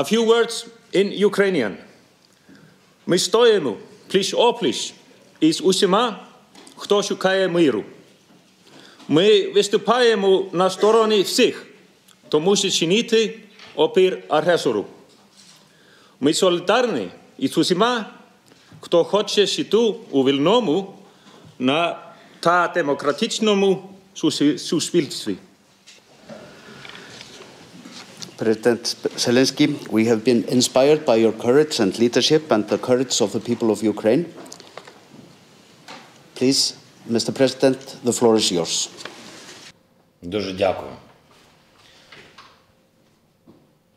A few words in Ukrainian. Ми стоїмо пліч опліч із усіма, хто шукає миру. Ми виступаємо на стороні всіх, хто мусить чинити опір агресору. Ми солідарні із усіма, хто хоче жити у вільному на та демократичному суспільстві. President Zelensky, we have been inspired by your courage and leadership and the courage of the people of Ukraine. Please, Mr. President, the floor is yours. Дуже дякую.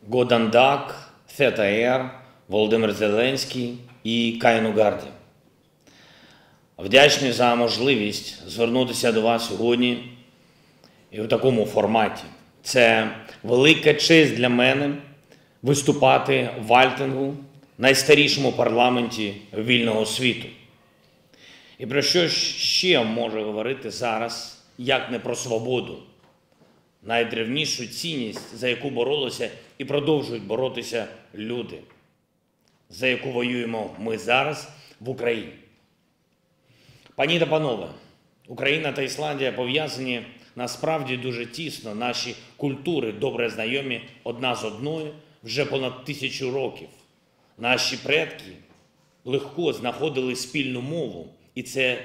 Годандак, ФТР, Володимир Зеленський і Кайну Гарді. Вдячний за можливість звернутися до вас сьогодні і в такому форматі. Це велика честь для мене виступати в Альтингу, найстарішому парламенті вільного світу. І про що ще можу говорити зараз, як не про свободу, найдревнішу цінність, за яку боролися і продовжують боротися люди, за яку воюємо ми зараз в Україні. Пані та панове, Україна та Ісландія пов'язані насправді дуже тісно. Наші культури добре знайомі одна з одною вже понад тисячу років. Наші предки легко знаходили спільну мову, і це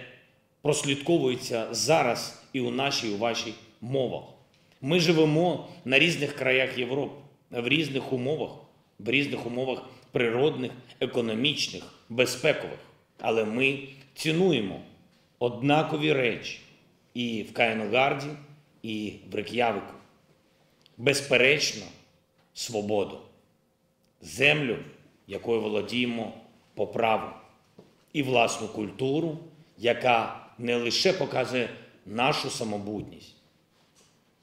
прослідковується зараз і у нашій, і у вашій мовах. Ми живемо на різних краях Європи, в різних умовах, в різних умовах природних, економічних, безпекових. Але ми цінуємо однакові речі і в Каїногарді, і в Рик'явику. Безперечно, свободу, землю, якою володіємо по праву, і власну культуру, яка не лише показує нашу самобутність,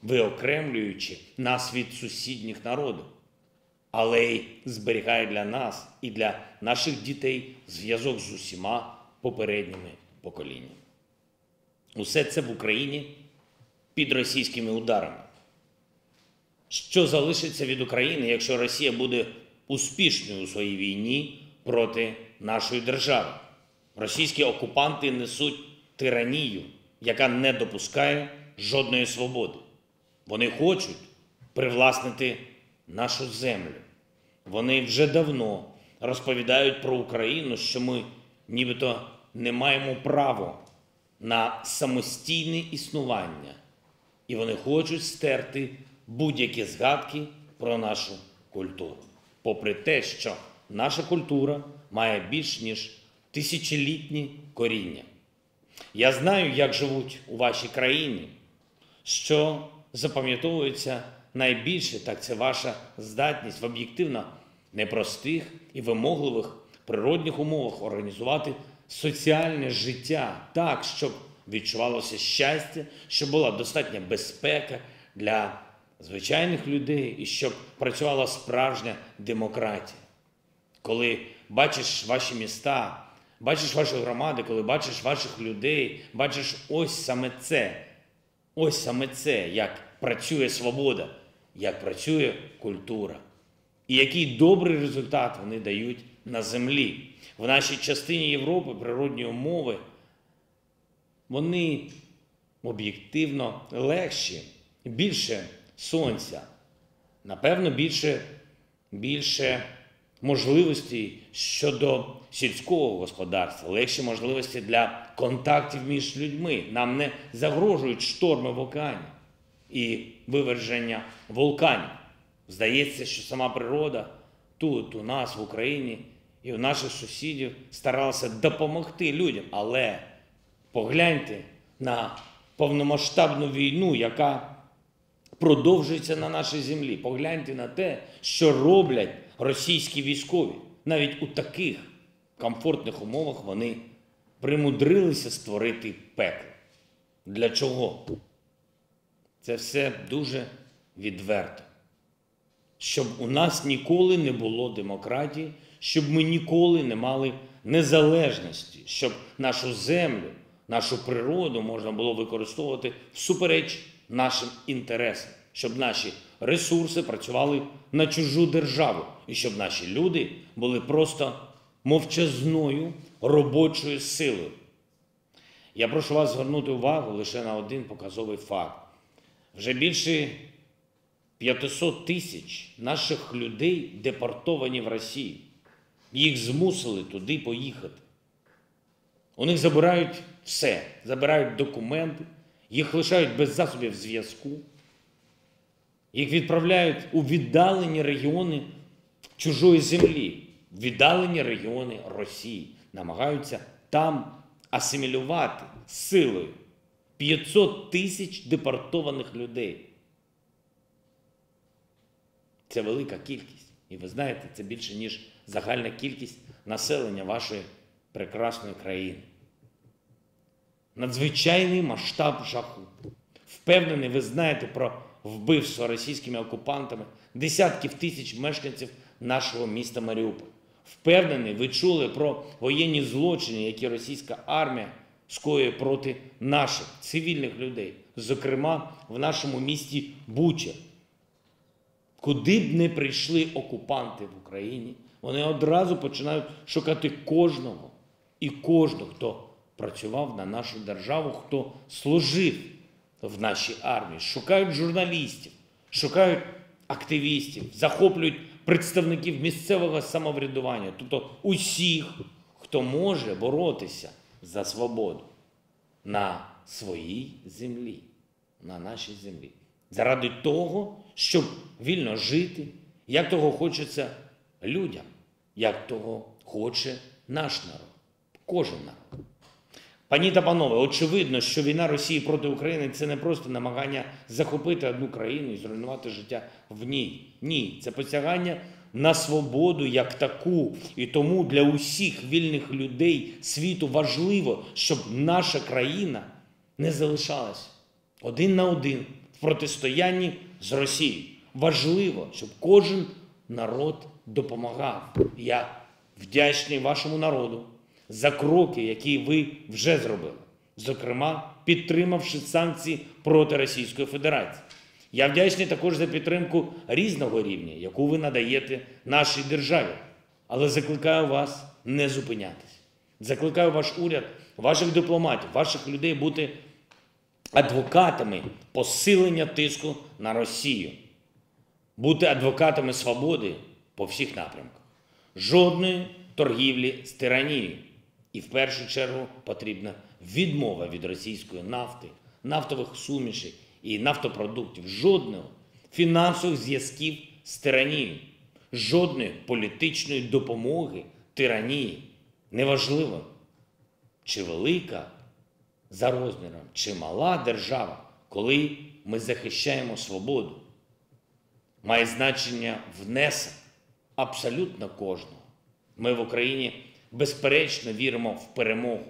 виокремлюючи нас від сусідніх народів, але й зберігає для нас і для наших дітей зв'язок з усіма попередніми поколіннями. Усе це в Україні під російськими ударами. Що залишиться від України, якщо Росія буде успішною у своїй війні проти нашої держави? Російські окупанти несуть тиранію, яка не допускає жодної свободи. Вони хочуть привласнити нашу землю. Вони вже давно розповідають про Україну, що ми нібито не маємо права на самостійне існування, і вони хочуть стерти будь-які згадки про нашу культуру. Попри те, що наша культура має більш ніж тисячолітні коріння. Я знаю, як живуть у вашій країні, що запам'ятовується найбільше, так це ваша здатність в об'єктивно непростих і вимогливих природних умовах організувати соціальне життя так, щоб відчувалося щастя, щоб була достатня безпека для звичайних людей і щоб працювала справжня демократія. Коли бачиш ваші міста, бачиш ваші громади, коли бачиш ваших людей, бачиш ось саме це, ось саме це, як працює свобода, як працює культура. І який добрий результат вони дають на землі. В нашій частині Європи природні умови, вони об'єктивно легші, більше сонця, напевно, більше, більше можливостей щодо сільського господарства, легші можливості для контактів між людьми. Нам не загрожують шторми вулканів і виверження вулканів. Здається, що сама природа тут, у нас, в Україні і у наших сусідів старалася допомогти людям. Але погляньте на повномасштабну війну, яка продовжується на нашій землі. Погляньте на те, що роблять російські військові. Навіть у таких комфортних умовах вони примудрилися створити пекло. Для чого? Це все дуже відверто. Щоб у нас ніколи не було демократії, щоб ми ніколи не мали незалежності, щоб нашу землю, нашу природу можна було використовувати всупереч нашим інтересам, щоб наші ресурси працювали на чужу державу і щоб наші люди були просто мовчазною робочою силою. Я прошу вас звернути увагу лише на один показовий факт. Вже більше 500 тисяч наших людей депортовані в Росію. Їх змусили туди поїхати. У них забирають все, забирають документи, їх лишають без засобів зв'язку, їх відправляють у віддалені регіони чужої землі, віддалені регіони Росії, намагаються там асимілювати силою 500 тисяч депортованих людей. Це велика кількість. І ви знаєте, це більше, ніж загальна кількість населення вашої прекрасної країни. Надзвичайний масштаб жаху. Впевнений, ви знаєте про вбивство російськими окупантами десятків тисяч мешканців нашого міста Маріуполь. Впевнений, ви чули про воєнні злочини, які російська армія скоює проти наших цивільних людей, зокрема в нашому місті Буча. Куди б не прийшли окупанти в Україні, вони одразу починають шукати кожного і кожного, хто працював на нашу державу, хто служив в нашій армії, шукають журналістів, шукають активістів, захоплюють представників місцевого самоврядування, тобто усіх, хто може боротися за свободу на своїй землі, на нашій землі. Заради того, щоб вільно жити, як того хочеться людям, як того хоче наш народ, кожен народ. Пані та панове, очевидно, що війна Росії проти України це не просто намагання захопити одну країну і зруйнувати життя в ній. Ні, це посягання на свободу як таку. І тому для усіх вільних людей світу важливо, щоб наша країна не залишалась один на один в протистоянні з Росією. Важливо, щоб кожен народ допомагав. Я вдячний вашому народу за кроки, які ви вже зробили, зокрема, підтримавши санкції проти Російської Федерації. Я вдячний також за підтримку різного рівня, яку ви надаєте нашій державі. Але закликаю вас не зупинятись. Закликаю ваш уряд, ваших дипломатів, ваших людей бути адвокатами посилення тиску на Росію, бути адвокатами свободи по всіх напрямках. Жодної торгівлі з тиранією. І в першу чергу потрібна відмова від російської нафти, нафтових сумішей і нафтопродуктів, жодного фінансових зв'язків з тиранією, жодної політичної допомоги тиранії. Неважливо, чи велика за розміром, чи мала держава, коли ми захищаємо свободу, має значення внесок абсолютно кожного. Ми в Україні безперечно віримо в перемогу.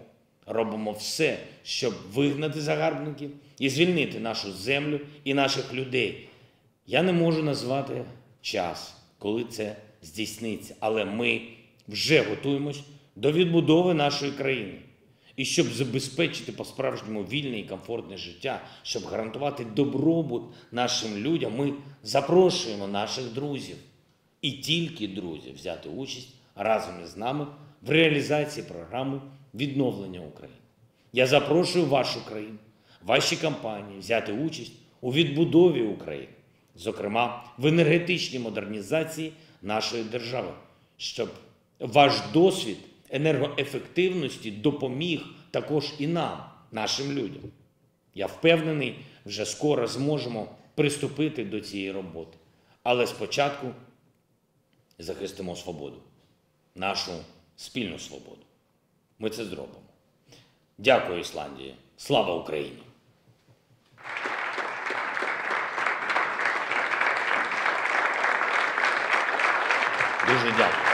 Робимо все, щоб вигнати загарбників і звільнити нашу землю і наших людей. Я не можу назвати час, коли це здійсниться, але ми вже готуємось до відбудови нашої країни. І щоб забезпечити по-справжньому вільне і комфортне життя, щоб гарантувати добробут нашим людям, ми запрошуємо наших друзів і тільки друзів взяти участь разом із нами в реалізації програми відновлення України. Я запрошую вашу країну, ваші компанії взяти участь у відбудові України, зокрема в енергетичній модернізації нашої держави, щоб ваш досвід енергоефективності допоміг також і нам, нашим людям. Я впевнений, вже скоро зможемо приступити до цієї роботи. Але спочатку захистимо свободу, нашу спільну свободу. Ми це зробимо. Дякую, Ісландії. Слава Україні! Дуже дякую.